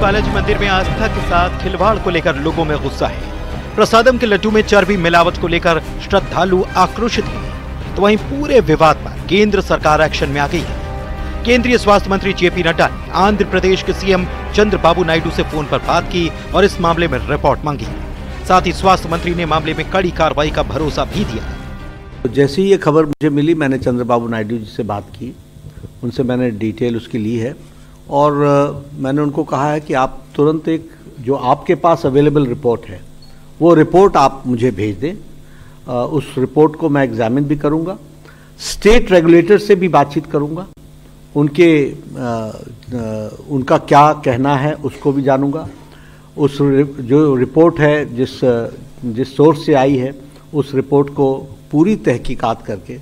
बालाजी मंदिर में आस्था के साथ खिलवाड़ को लेकर लोगों में गुस्सा है। प्रसादम के लड्डू में चर्बी मिलावट को लेकर श्रद्धालु आक्रोशित हैं। तो वहीं पूरे विवाद पर केंद्र सरकार एक्शन में आ गई है। केंद्रीय स्वास्थ्य मंत्री जेपी नड्डा ने आंध्र प्रदेश के सीएम चंद्रबाबू नायडू से फ़ोन पर बात की और इस मामले में रिपोर्ट मांगी। साथ ही स्वास्थ्य मंत्री ने मामले में कड़ी कार्रवाई का भरोसा भी दिया। जैसे ही ये खबर मुझे मिली, मैंने चंद्रबाबू नायडू जी से बात की। उनसे मैंने डिटेल उसकी ली है। और मैंने उनको कहा है कि आप तुरंत एक जो आपके पास अवेलेबल रिपोर्ट है वो रिपोर्ट आप मुझे भेज दें। उस रिपोर्ट को मैं एग्जामिन भी करूँगा स्टेट रेगुलेटर से भी बातचीत करूँगा उनके अ, अ, उनका क्या कहना है उसको भी जानूँगा। उस जो रिपोर्ट है जिस जिस सोर्स से आई है उस रिपोर्ट को पूरी तहकीकात करके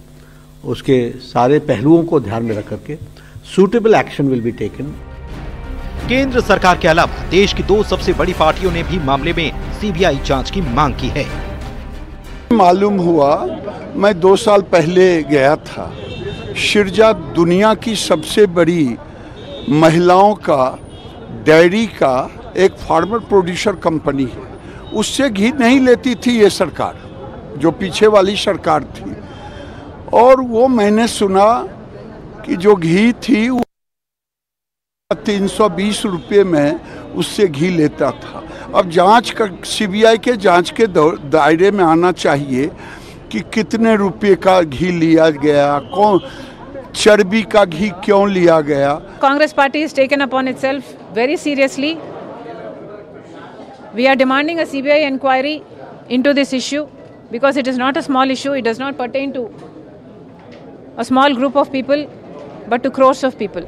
उसके सारे पहलुओं को ध्यान में रख करके suitable action will be taken केंद्र सरकार के अलावा देश की दो सबसे बड़ी पार्टियों ने भी मामले में सीबीआई जाँच की मांग की है। मालूम हुआ मैं दो साल पहले गया था। शिरजा दुनिया की सबसे बड़ी महिलाओं का डेयरी का एक फार्मर प्रोड्यूसर कंपनी है। उससे घी नहीं लेती थी ये सरकार जो पीछे वाली सरकार थी। और वो मैंने सुना कि जो घी थी वो तीन सौ बीस रुपए में उससे घी लेता था। अब जाँच का सीबीआई के जाँच के दायरे में आना चाहिए कि कितने रुपए का घी लिया गया, कौन, चर्बी का घी क्यों लिया गया। Congress party is taken upon itself very seriously we are demanding a CBI inquiry into this issue because it is not a small issue it does not pertain to a small group of people but to crores of people.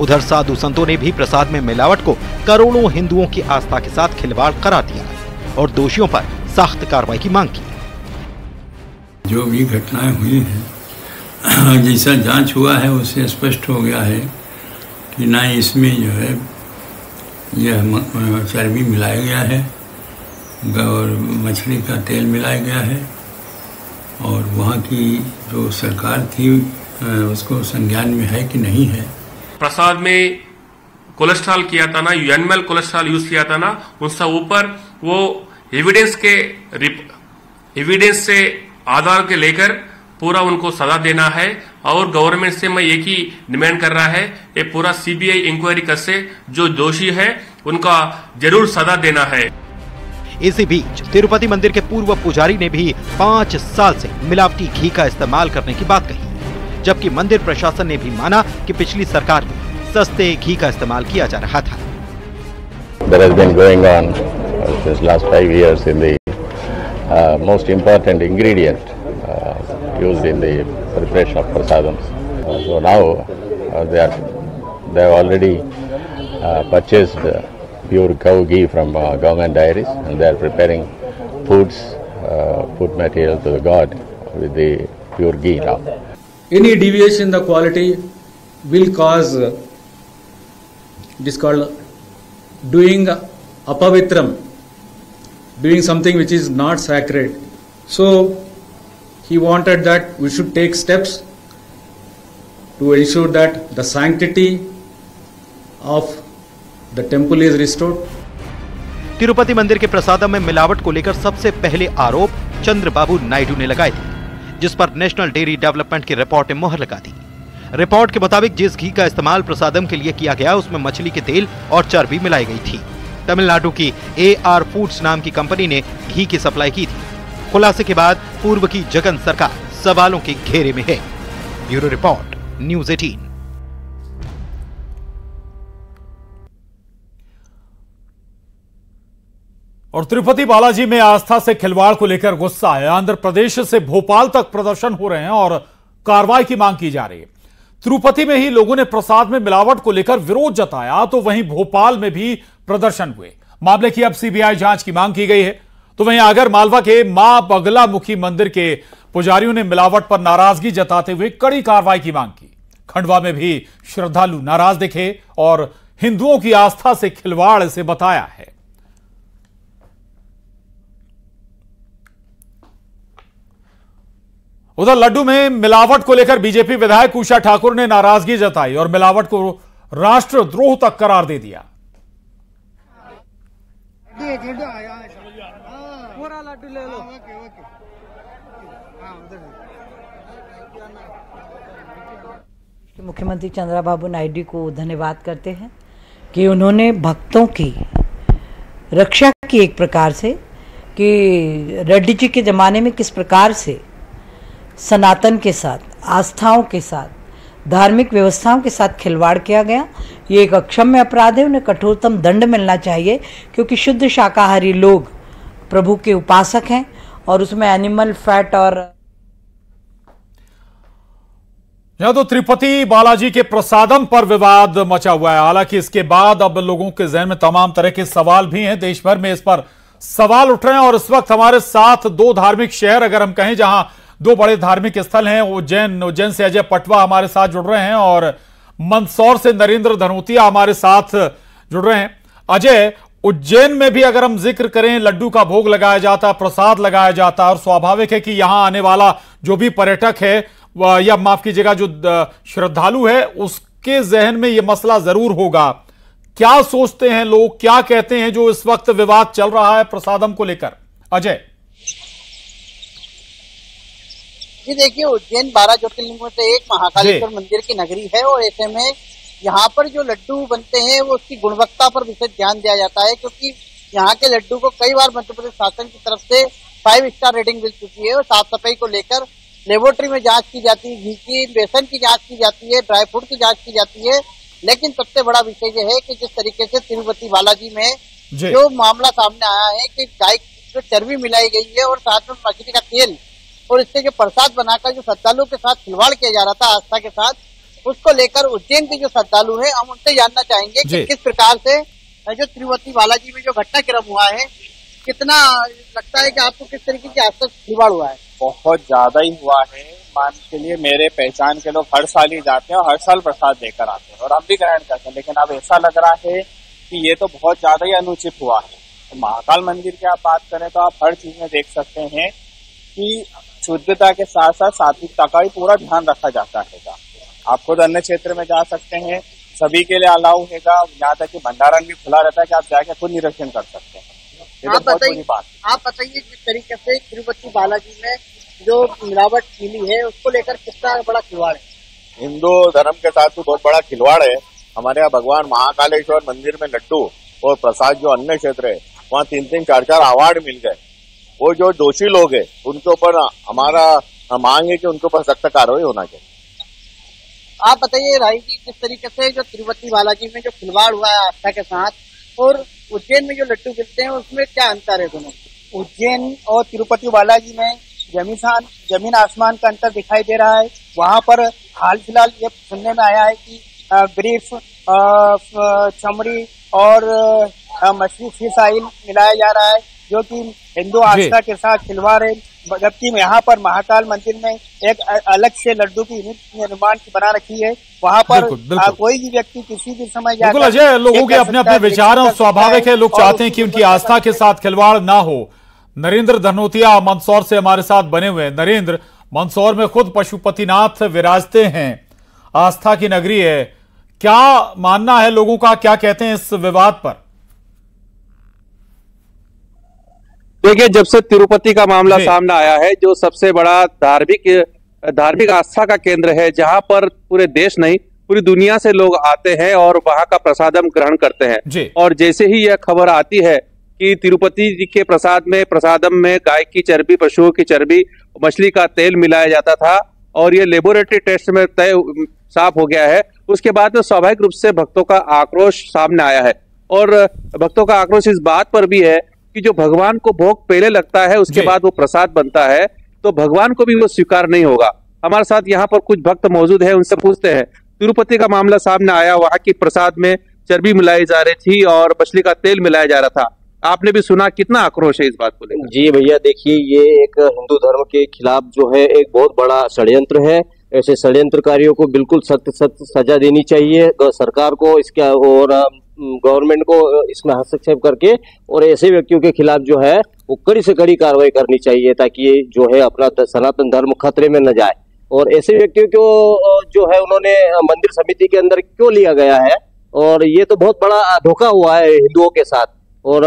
उधर साधु संतों ने भी प्रसाद में मिलावट को करोड़ों हिंदुओं की आस्था के साथ खिलवाड़ करार दिया और दोषियों पर सख्त कार्रवाई की मांग की जो भी घटनाएँ हुई हैं जैसा जाँच हुआ है उससे स्पष्ट हो गया है कि ना इसमें जो है यह चर्बी मिलाया गया है और मछली का तेल मिलाया गया है और वहाँ की जो सरकार थी उसको संज्ञान में है कि नहीं है। प्रसाद में कोलेस्ट्रॉल किया था ना यूएनएमएल कोलेस्ट्रॉल यूज़ किया था ना उससे ऊपर वो एविडेंस के एविडेंस से आधार के लेकर पूरा उनको सजा देना है और गवर्नमेंट से मैं एक ही डिमांड कर रहा है ये पूरा सीबीआई इंक्वायरी कर से जो दोषी है उनका ज़रूर सजा देना है। इसी बीच तिरुपति मंदिर के पूर्व पुजारी ने भी पाँच साल से मिलावटी घी का इस्तेमाल करने की बात कही। जबकि मंदिर प्रशासन ने भी माना कि पिछली सरकार में सस्ते घी का इस्तेमाल किया जा रहा था that has been going on uh, since last five years in the uh, most important ingredient uh, used in the preparation of prasadams. Uh, so now uh, they are they have already uh, purchased uh, pure cow ghee from uh, government dairies and they are preparing foods, uh, food material to the god with the pure ghee now. any deviation in the quality will cause uh, it is called doing apavitram doing something which is not sacred so he wanted that we should take steps to ensure that the sanctity of the temple is restored Tirupati मंदिर के प्रसादम में मिलावट को लेकर सबसे पहले आरोप चंद्रबाबू नायडू ने लगाए थे जिस पर नेशनल डेयरी डेवलपमेंट की रिपोर्ट ने मोहर लगा दी। रिपोर्ट के मुताबिक जिस घी का इस्तेमाल प्रसादम के लिए किया गया, उसमें मछली के तेल और चर्बी मिलाई गई थी। तमिलनाडु की ए आर फूड्स नाम की कंपनी ने घी की सप्लाई की थी। खुलासे के बाद पूर्व की जगन सरकार सवालों के घेरे में है। Bureau report, news eighteen. और तिरुपति बालाजी में आस्था से खिलवाड़ को लेकर गुस्सा है। आंध्र प्रदेश से भोपाल तक प्रदर्शन हो रहे हैं और कार्रवाई की मांग की जा रही है। तिरुपति में ही लोगों ने प्रसाद में मिलावट को लेकर विरोध जताया तो वहीं भोपाल में भी प्रदर्शन हुए। मामले की अब सीबीआई जाँच की मांग की गई है। तो वहीं आगर मालवा के माँ बगलामुखी मंदिर के पुजारियों ने मिलावट पर नाराज़गी जताते हुए कड़ी कार्रवाई की मांग की। खंडवा में भी श्रद्धालु नाराज़ दिखे और हिंदुओं की आस्था से खिलवाड़ से बताया है। उधर लड्डू में मिलावट को लेकर बीजेपी विधायक उषा ठाकुर ने नाराज़गी जताई और मिलावट को राष्ट्रद्रोह तक करार दे दिया। पूरा लड्डू ले लो। मुख्यमंत्री चंद्रबाबू नायडू को धन्यवाद करते हैं कि उन्होंने भक्तों की रक्षा की एक प्रकार से कि रेड्डी जी के ज़माने में किस प्रकार से सनातन के साथ, आस्थाओं के साथ, धार्मिक व्यवस्थाओं के साथ खिलवाड़ किया गया। ये एक अक्षम्य अपराध है, उन्हें कठोरतम दंड मिलना चाहिए, क्योंकि शुद्ध शाकाहारी लोग प्रभु के उपासक हैं और उसमें एनिमल फैट और यहाँ तो त्रिपति बालाजी के प्रसादम पर विवाद मचा हुआ है। हालाँकि इसके बाद अब लोगों के जहन में तमाम तरह के सवाल भी हैं। देश भर में इस पर सवाल उठ रहे हैं और इस वक्त हमारे साथ दो धार्मिक शहर, अगर हम कहें, जहाँ दो बड़े धार्मिक स्थल हैं, उज्जैन उज्जैन से अजय पटवा हमारे साथ जुड़ रहे हैं और मंदसौर से नरेंद्र धनोतिया हमारे साथ जुड़ रहे हैं। अजय, उज्जैन में भी अगर हम ज़िक्र करें, लड्डू का भोग लगाया जाता, प्रसाद लगाया जाता और स्वाभाविक है कि यहाँ आने वाला जो भी पर्यटक है या माफ़ कीजिएगा, जो श्रद्धालु है, उसके जहन में यह मसला ज़रूर होगा। क्या सोचते हैं लोग, क्या कहते हैं जो इस वक्त विवाद चल रहा है प्रसादम को लेकर? अजय। जी देखिए उज्जैन बारह ज्योतिर्लिंगों से एक महाकालेश्वर मंदिर की नगरी है और ऐसे में यहाँ पर जो लड्डू बनते हैं वो उसकी गुणवत्ता पर विशेष ध्यान दिया जाता है क्योंकि यहाँ के लड्डू को कई बार मध्य प्रदेश शासन की तरफ़ से फाइव स्टार रेटिंग मिल चुकी है और साफ़ सफ़ाई को लेकर लेबोरेटरी में जाँच की जाती है घी की बेसन की जाँच की जाती है ड्राई फ्रूट की जाँच की जाती है। लेकिन सबसे बड़ा विषय यह है कि जिस तरीके से तिरुपति बालाजी में जो। मामला सामने आया है कि गाय चर्बी मिलाई गई है और साथ में मछली का तेल और इससे जो प्रसाद बनाकर जो श्रद्धालुओं के साथ खिलवाड़ किया जा रहा था आस्था के साथ उसको लेकर उज्जैन के जो श्रद्धालु है हम उनसे जानना चाहेंगे कि किस प्रकार से जो तिरुपति बालाजी में जो घटनाक्रम हुआ है कितना लगता है कि आपको किस तरीके की आस्था खिलवाड़ हुआ है? बहुत ज़्यादा ही हुआ है। मान के लिए मेरे पहचान के लोग हर साल ही जाते हैं और हर साल प्रसाद देकर आते हैं और हम भी ग्रहण करते हैं। लेकिन अब ऐसा लग रहा है कि ये तो बहुत ज़्यादा ही अनुचित हुआ है। तो महाकाल मंदिर की आप बात करें तो आप हर चीज़ में देख सकते हैं कि शुद्धता के साथ साथ सात्विकता का भी पूरा ध्यान रखा जाता है आप खुद अन्य क्षेत्र में जा सकते हैं सभी के लिए अलाउ होगा यहाँ तक कि भंडारण भी खुला रहता है कि आप जाके खुद निरीक्षण कर सकते हैं। ये तो बहुत आप बताइए जिस तरीके से तिरुपति बालाजी में जो मिलावट मिली है उसको लेकर कितना बड़ा खिलवाड़ है? हिंदू धर्म के साथ भी बहुत बड़ा खिलवाड़ है। हमारे यहाँ भगवान महाकालेश्वर मंदिर में लड्डू और प्रसाद जो अन्य क्षेत्र है वहाँ तीन तीन चार चार अवार्ड मिल गए। वो जो दोषी लोग हैं उनके ऊपर हमारा मांग है कि उनके ऊपर सख्त कार्रवाई होना चाहिए। आप बताइए राही जी किस तरीके से जो तिरुपति बालाजी में जो खिलवाड़ हुआ है आस्था के साथ और उज्जैन में जो लड्डू मिलते हैं उसमें क्या अंतर है दोनों? उज्जैन और तिरुपति बालाजी में ज़मीन ज़मीन आसमान का अंतर दिखाई दे रहा है। वहाँ पर हाल फ़िलहाल ये सुनने में आया है कि ब्रीफ चमड़ी और मछली फ़िश ऑयल मिलाया जा रहा है। जो कि हिंदू आस्था के साथ खिलवाड़ है जबकि यहाँ पर महाकाल मंदिर में एक अलग से लड्डू की यूनिट निर्माण की बना रखी है। वहाँ पर बिल्कुल, बिल्कुल। कोई भी व्यक्ति किसी भी समय बिल्कुल अजय लोगों के अपने अपने विचार और स्वाभाविक है लोग चाहते हैं कि उनकी आस्था के साथ खिलवाड़ ना हो। नरेंद्र धनोतिया मंदसौर से हमारे साथ बने हुए नरेंद्र मंदसौर में खुद पशुपतिनाथ विराजते हैं। आस्था की नगरी है। क्या मानना है लोगों का? क्या कहते हैं इस विवाद पर? देखिए जब से तिरुपति का मामला सामने आया है जो सबसे बड़ा धार्मिक धार्मिक आस्था का केंद्र है जहाँ पर पूरे देश नहीं पूरी दुनिया से लोग आते हैं और वहाँ का प्रसादम ग्रहण करते हैं। और जैसे ही यह खबर आती है कि तिरुपति जी के प्रसाद में प्रसादम में गाय की चर्बी पशुओं की चर्बी मछली का तेल मिलाया जाता था और ये लेबोरेटरी टेस्ट में तय साफ़ हो गया है उसके बाद में स्वाभाविक रूप से भक्तों का आक्रोश सामने आया है। और भक्तों का आक्रोश इस बात पर भी है कि जो भगवान को भोग पहले लगता है उसके बाद वो प्रसाद बनता है तो भगवान को भी वो स्वीकार नहीं होगा। हमारे साथ यहाँ पर कुछ भक्त मौजूद है उनसे पूछते हैं। तिरुपति का मामला सामने आया वहाँ की प्रसाद में चर्बी मिलाई जा रही थी और मछली का तेल मिलाया जा रहा था। आपने भी सुना कितना आक्रोश है इस बात को लेकर? जी भैया देखिए ये एक हिंदू धर्म के खिलाफ जो है एक बहुत बड़ा षड्यंत्र है। ऐसे षड्यंत्रकारियों को बिल्कुल सख्त सख्त सजा देनी चाहिए। सरकार को इसके और गवर्नमेंट को इसमें हस्तक्षेप करके और ऐसे व्यक्तियों के खिलाफ जो है, वो कड़ी से कड़ी कार्रवाई करनी चाहिए ताकि जो है अपना सनातन धर्म खतरे में न जाए। और ऐसे व्यक्तियों को जो है उन्होंने मंदिर समिति के अंदर क्यों लिया गया है? और ये तो बहुत बड़ा धोखा हुआ है हिंदुओं के साथ। और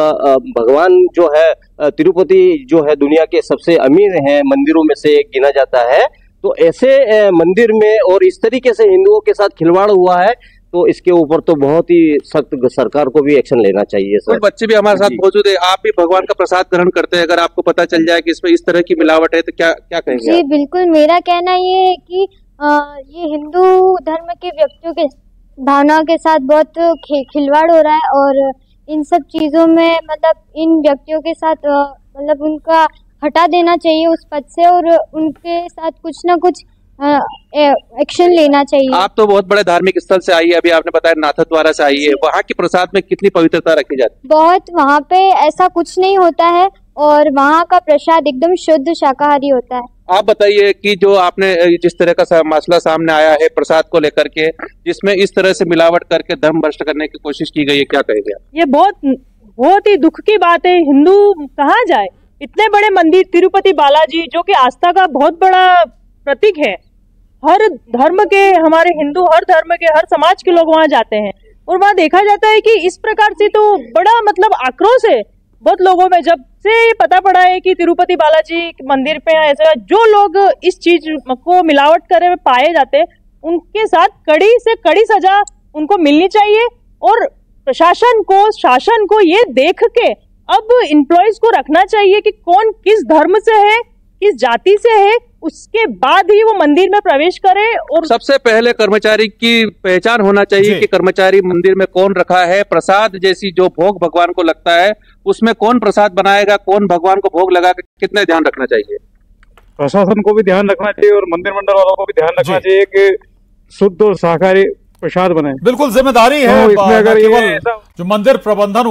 भगवान जो है तिरुपति जो है दुनिया के सबसे अमीर हैं, मंदिरों में से गिना जाता है। तो ऐसे मंदिर में और इस तरीके से हिंदुओं के साथ खिलवाड़ हुआ है तो इसके ऊपर तो बहुत ही सख्त सरकार को भी एक्शन लेना चाहिए कुछ सर। बच्चे भी हमारे साथ मौजूद है आप भी भगवान का प्रसाद ग्रहण करते हैं अगर आपको पता चल जाए कि इसमें इस तरह की मिलावट है तो क्या क्या कहेंगे जी बिल्कुल मेरा कहना ये है कि अ, ये हिंदू धर्म के व्यक्तियों के भावनाओं के साथ बहुत खे- खिलवाड़ हो रहा है और इन सब चीज़ों में मतलब इन व्यक्तियों के साथ मतलब उनका हटा देना चाहिए उस पद से और उनके साथ कुछ ना कुछ एक्शन लेना चाहिए। आप तो बहुत बड़े धार्मिक स्थल से आई है अभी आपने बताया नाथद्वारा से आई है वहाँ की प्रसाद में कितनी पवित्रता रखी जाती है? बहुत वहाँ पे ऐसा कुछ नहीं होता है और वहाँ का प्रसाद एकदम शुद्ध शाकाहारी होता है। आप बताइए कि जो आपने जिस तरह का सा- मसला सामने आया है प्रसाद को लेकर के जिसमें इस तरह से मिलावट करके धर्म भ्रष्ट करने की कोशिश की गई है क्या कहेंगे ये बहुत बहुत ही दुख की बात है हिंदू कहाँ जाए। इतने बड़े मंदिर तिरुपति बालाजी जो कि आस्था का बहुत बड़ा प्रतीक है हर धर्म के, हमारे हिंदू हर धर्म के, हर समाज के लोग वहाँ जाते हैं। और वहाँ देखा जाता है कि इस प्रकार से तो बड़ा मतलब आक्रोश है। बहुत लोगों में जब से पता पड़ा है कि तिरुपति बालाजी मंदिर पे ऐसा जो लोग इस चीज़ को मिलावट करे, पाए जाते उनके साथ कड़ी से कड़ी सजा उनको मिलनी चाहिए और प्रशासन को, शासन को ये देख के अब इम्प्लॉयज को रखना चाहिए कि कौन किस धर्म से है, किस जाति से है उसके बाद ही वो मंदिर में प्रवेश करे और सबसे पहले कर्मचारी की पहचान होना चाहिए कि कर्मचारी मंदिर में कौन रखा है। प्रसाद जैसी जो भोग भगवान को लगता है उसमें कौन प्रसाद बनाएगा कौन भगवान को भोग लगा कितने ध्यान रखना चाहिए? प्रशासन को भी ध्यान रखना चाहिए और मंदिर मंडल वालों को भी ध्यान रखना चाहिए कि शुद्ध और शाकाहारी प्रसाद बने बिल्कुल ज़िम्मेदारी है तो इसमें अगर जो मंदिर प्रबंधन